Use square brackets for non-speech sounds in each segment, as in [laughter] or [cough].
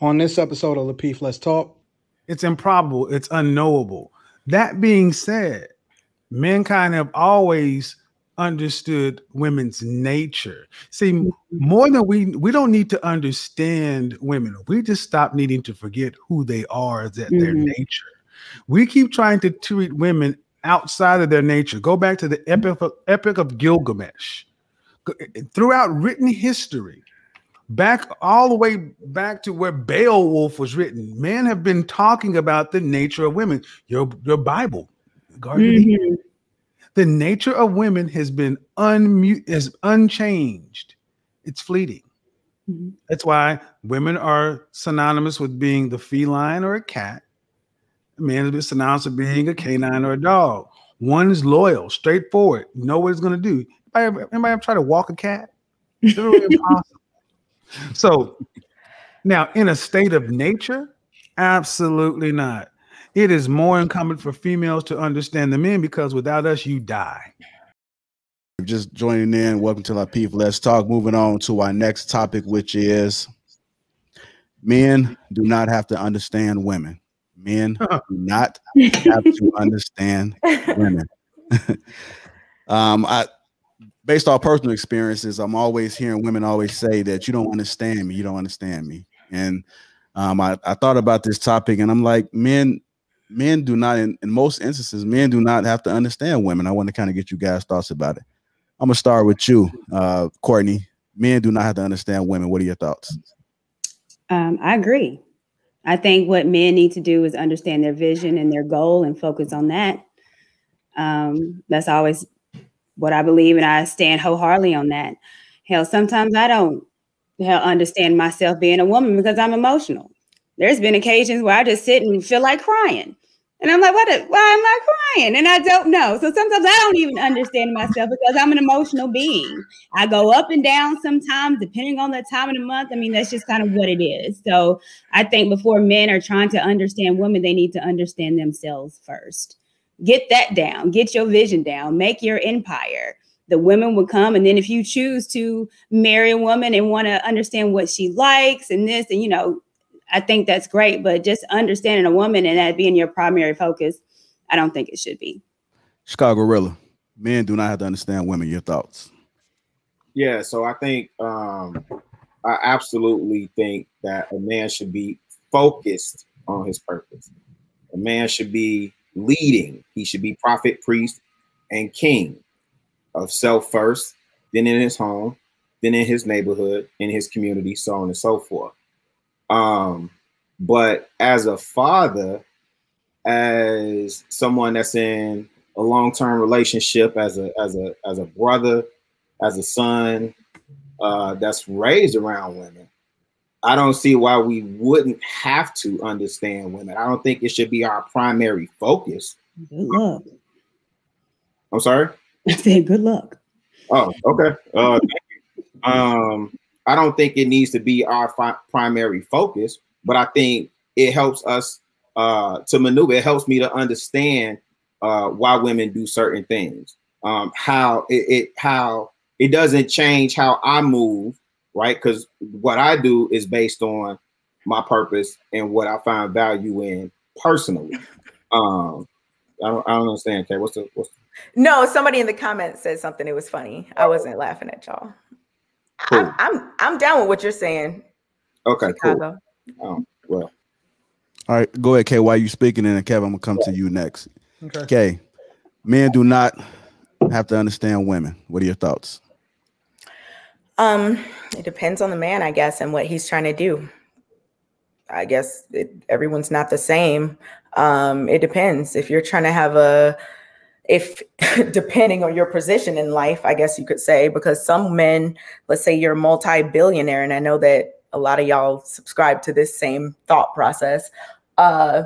On this episode of Lapeef Let's Talk, it's improbable, it's unknowable. That being said, mankind have always understood women's nature. See, more than we we don't need to understand women. We just stop needing to forget who they are, that mm-hmm. their nature. We keep trying to treat women outside of their nature. Go back to the epic of, epic of Gilgamesh. Throughout written history, back all the way back to where Beowulf was written, men have been talking about the nature of women. Your your Bible, mm-hmm. the nature of women has been unmute is unchanged. It's fleeting. Mm-hmm. That's why women are synonymous with being the feline or a cat. Men is synonymous with being a canine or a dog. One is loyal, straightforward, know what it's going to do. Anybody, ever, anybody ever try to walk a cat? It's really [laughs] impossible. So now, in a state of nature, absolutely not. It is more incumbent for females to understand the men because without us, you die. Just joining in, welcome to our people. Let's talk. Moving on to our next topic, which is men do not have to understand women. Men [laughs] do not have to understand women. [laughs] um, I based off personal experiences, I'm always hearing women always say that you don't understand me, you don't understand me. And um, I, I thought about this topic and I'm like, men, men do not in, in most instances, men do not have to understand women. I want to kind of get you guys' thoughts about it. I'm gonna start with you, uh, Courtney. Men do not have to understand women. What are your thoughts? Um, I agree. I think what men need to do is understand their vision and their goal and focus on that. Um, that's always what I believe, and I stand wholeheartedly on that. Hell, sometimes I don't hell understand myself being a woman because I'm emotional. There's been occasions where I just sit and feel like crying. And I'm like, what? why am I crying? And I don't know. So sometimes I don't even understand myself because I'm an emotional being. I go up and down sometimes, depending on the time of the month. I mean, that's just kind of what it is. So I think before men are trying to understand women, they need to understand themselves first. Get that down, get your vision down, make your empire. The women would come. And then if you choose to marry a woman and want to understand what she likes and this, and you know, I think that's great. But just understanding a woman and that being your primary focus, I don't think it should be. Chicago Gorilla, men do not have to understand women. Your thoughts? Yeah, so I think um, I absolutely think that a man should be focused on his purpose. A man should be leading. He should be prophet, priest, and king of self first, then in his home, then in his neighborhood, in his community, so on and so forth. Um, but as a father, as someone that's in a long-term relationship, as a as a as a brother, as a son, uh, that's raised around women, I don't see why we wouldn't have to understand women. I don't think it should be our primary focus. Good luck. I'm sorry. I said good luck. Oh, okay. Uh, um, I don't think it needs to be our fi- primary focus, but I think it helps us uh, to maneuver. It helps me to understand uh, why women do certain things. Um, how it, it how it doesn't change how I move right? Because what I do is based on my purpose and what I find value in personally. Um, I don't, I don't understand. Okay, what's the what's the... No, somebody in the comments said something. It was funny. I wasn't laughing at y'all. Cool. I, I'm I'm down with what you're saying. Okay, Chicago. cool. Um, well, all right. Go ahead, Kay. While you speaking, and Kevin, I'm gonna come to you next. Okay. Kay, men do not have to understand women. What are your thoughts? Um, it depends on the man, I guess, and what he's trying to do. I guess it, everyone's not the same. Um, it depends. If you're trying to have a, if [laughs] depending on your position in life, I guess you could say, because some men, let's say you're a multi-billionaire, and I know that a lot of y'all subscribe to this same thought process. Uh,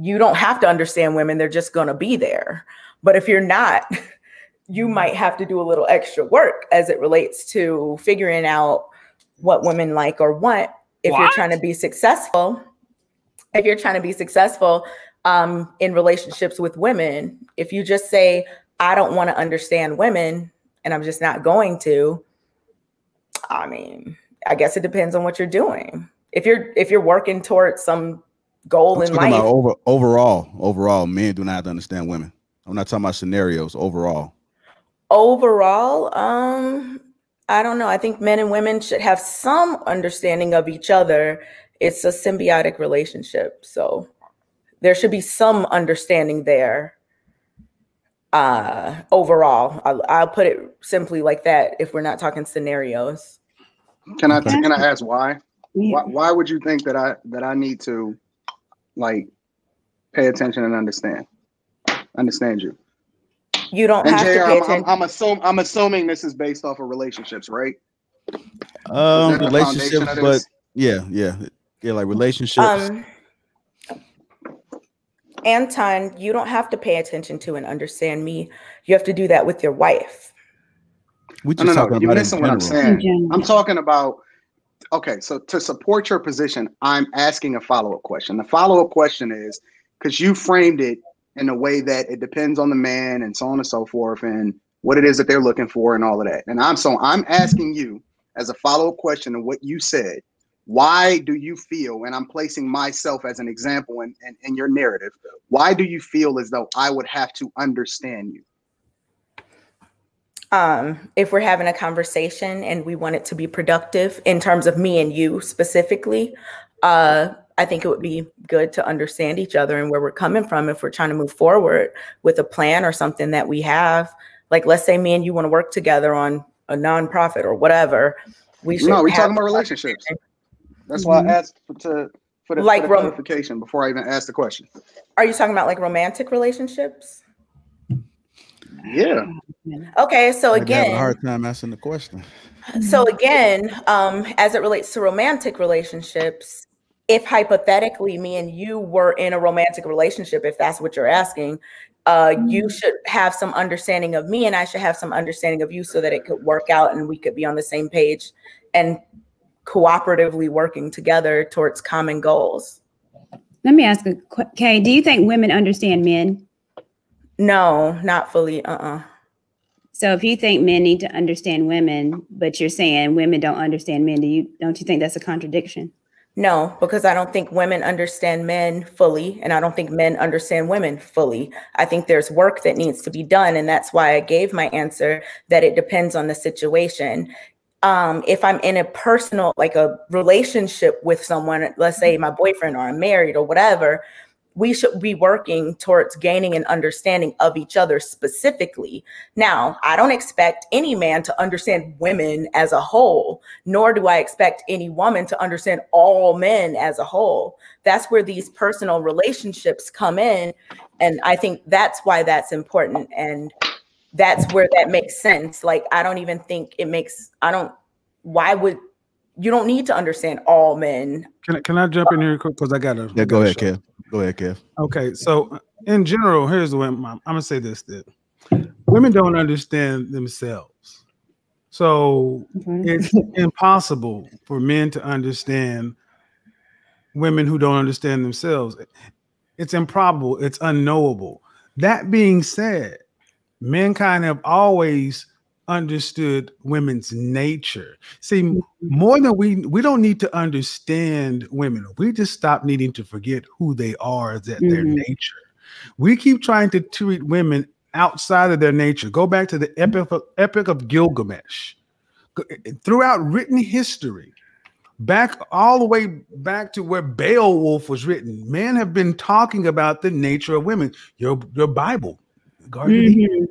you don't have to understand women; they're just going to be there. But if you're not, [laughs] you might have to do a little extra work as it relates to figuring out what women like or want if what? you're trying to be successful if you're trying to be successful um, in relationships with women if you just say i don't want to understand women and i'm just not going to i mean i guess it depends on what you're doing if you're if you're working towards some goal I'm in life, about over, overall, overall, men do not have to understand women. I'm not talking about scenarios. Overall, overall, um, I don't know. I think men and women should have some understanding of each other. It's a symbiotic relationship, so there should be some understanding there. Uh, overall, I'll, I'll put it simply like that. If we're not talking scenarios, Can I Okay. can I ask why? Yeah. Why, why would you think that I that I need to like pay attention and understand understand you? You don't And have to pay I'm, I'm. I'm assuming I'm assuming this is based off of relationships, right? um, Is that the relationships, but yeah, yeah, yeah, like relationships. Um, Anton, you don't have to pay attention to and understand me. You have to do that with your wife. we No, just no, no. talking You're missing what I'm saying. I'm talking about okay, so to support your position, I'm asking a follow-up question. The follow-up question is because you framed it in a way that it depends on the man and so on and so forth and what it is that they're looking for and all of that. And I'm so I'm asking you as a follow-up question to what you said, why do you feel, and I'm placing myself as an example in, in, in your narrative, why do you feel as though I would have to understand you? Um, if we're having a conversation and we want it to be productive in terms of me and you specifically, uh, I think it would be good to understand each other and where we're coming from if we're trying to move forward with a plan or something that we have. Like, let's say me and you want to work together on a nonprofit or whatever. We should No, we're talking about relationships. That's why I asked for, to for the, Like for the rom- clarification before I even asked the question. Are you talking about like romantic relationships? Yeah. Okay, so Maybe have a again, hard time answering the question. so again, um, as it relates to romantic relationships, if hypothetically me and you were in a romantic relationship, if that's what you're asking, uh, you should have some understanding of me, and I should have some understanding of you, so that it could work out and we could be on the same page and cooperatively working together towards common goals. Let me ask a que- Kay, do you think women understand men? No, not fully. Uh uh So if you think men need to understand women, but you're saying women don't understand men, do you don't you think that's a contradiction? No, because I don't think women understand men fully, and I don't think men understand women fully. I think there's work that needs to be done, and that's why I gave my answer that it depends on the situation. Um, if I'm in a personal, like a relationship with someone, let's say my boyfriend or I'm married or whatever, we should be working towards gaining an understanding of each other specifically. Now, I don't expect any man to understand women as a whole, nor do I expect any woman to understand all men as a whole. That's where these personal relationships come in. And I think that's why that's important. And that's where that makes sense. Like, I don't even think it makes, I don't, why would, you don't need to understand all men. Can I, can I jump in here quick because I got to. Yeah, go ahead, Kev. Go ahead, Kev. Okay, so uh, in general, here's the way I'm, I'm gonna say this: that women don't understand themselves, so it's impossible for men to understand women who don't understand themselves. It's improbable. It's unknowable. That being said, mankind have always understood women's nature. See, more than we we don't need to understand women. We just stop needing to forget who they are, that their Mhm. nature. We keep trying to treat women outside of their nature. Go back to the epic of, epic of Gilgamesh. Throughout written history, back all the way back to where Beowulf was written, men have been talking about the nature of women. Your your Bible, Garden. Mhm.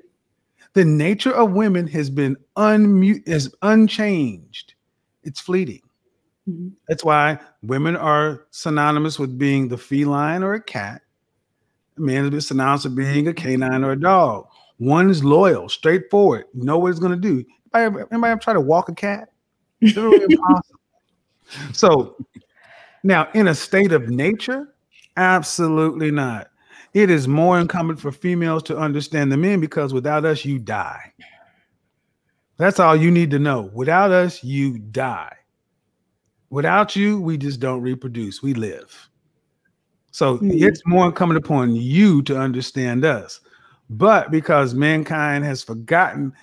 The nature of women has been unmu- is unchanged. It's fleeting. Mhm. That's why women are synonymous with being the feline or a cat. Men are synonymous with being a canine or a dog. One is loyal, straightforward, know what it's going to do. Anybody, ever- anybody ever try to walk a cat? [laughs] Impossible. So now, in a state of nature, absolutely not. It is more incumbent for females to understand the men because without us, you die. That's all you need to know. Without us, you die. Without you, we just don't reproduce. We live. So Mhm. it's more incumbent upon you to understand us. But because mankind has forgotten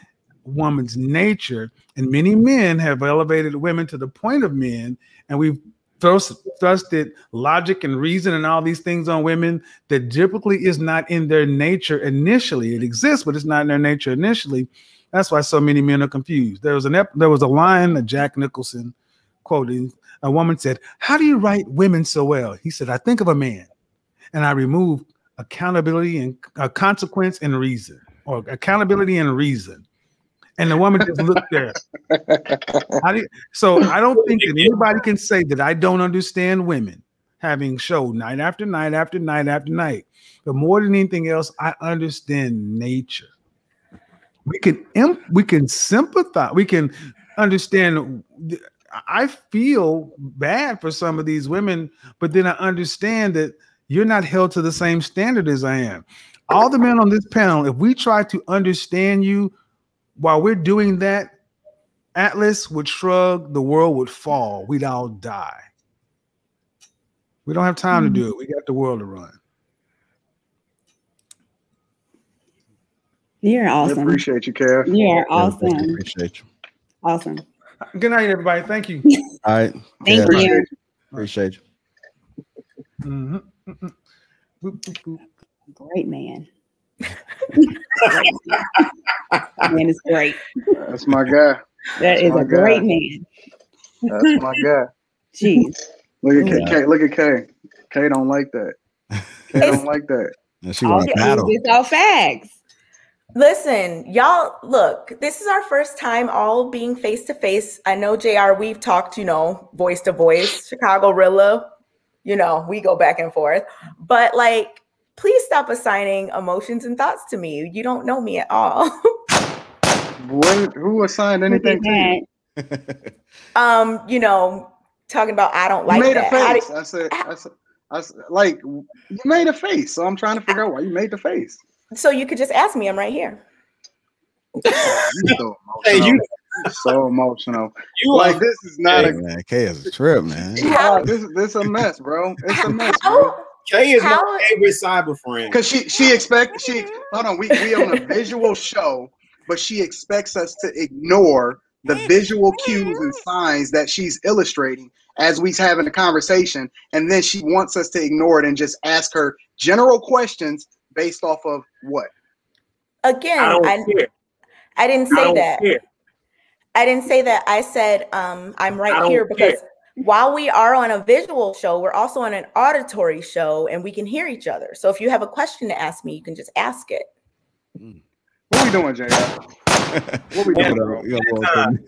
woman's nature, and many men have elevated women to the point of men, and we've thrust, thrusted logic and reason and all these things on women that typically is not in their nature initially. It exists, but it's not in their nature initially. That's why so many men are confused. There was an ep- there was a line that Jack Nicholson quoting. A woman said, "How do you write women so well?" He said, "I think of a man, and I remove accountability and uh, consequence and reason, or accountability and reason." And the woman just looked there. You, so I don't think that anybody can say that I don't understand women having show night after night after night after night. But more than anything else, I understand nature. We can we can sympathize. We can understand. I feel bad for some of these women, but then I understand that you're not held to the same standard as I am. All the men on this panel, if we try to understand you while we're doing that, Atlas would shrug, the world would fall, we'd all die. We don't have time mm-hmm. to do it. We got the world to run. You're awesome. I appreciate you, Kev. You're awesome. Appreciate you. Awesome. Good night, everybody. Thank you. [laughs] All right. Thank yeah, you. Appreciate you. Mm-hmm. Great man. man [laughs] is great. That's my guy. That That's is a guy. great man. That's my guy. Jeez. Look at K, K. Look at K. K don't like that. K don't like that. And she want battle. It's all facts. Listen, y'all, look, this is our first time all being face to face. I know, JR, we've talked, you know, voice to voice, Chicago Rilla, you know, we go back and forth. But like, please stop assigning emotions and thoughts to me. You don't know me at all. [laughs] what, who assigned anything to you? um, you know, talking about I don't like you made that. A face. I said, I said, I said, like you made a face, so I'm trying to figure out why you made the face. So you could just ask me. I'm right here. so [laughs] hey, you so emotional. You like this is not hey, a man, K is a trip, man. Yeah, this this is a mess, bro. It's a mess, bro. Kay is How? my favorite cyber friend. Cause she she expect she hold on, we we on a visual show, but she expects us to ignore the visual cues and signs that she's illustrating as we having a conversation, and then she wants us to ignore it and just ask her general questions based off of what? Again, I, I, I didn't say I that. Care. I didn't say that. I said um, I'm right here because care. while we are on a visual show, we're also on an auditory show and we can hear each other. So if you have a question to ask me, you can just ask it. What are we doing, Jay? what we doing?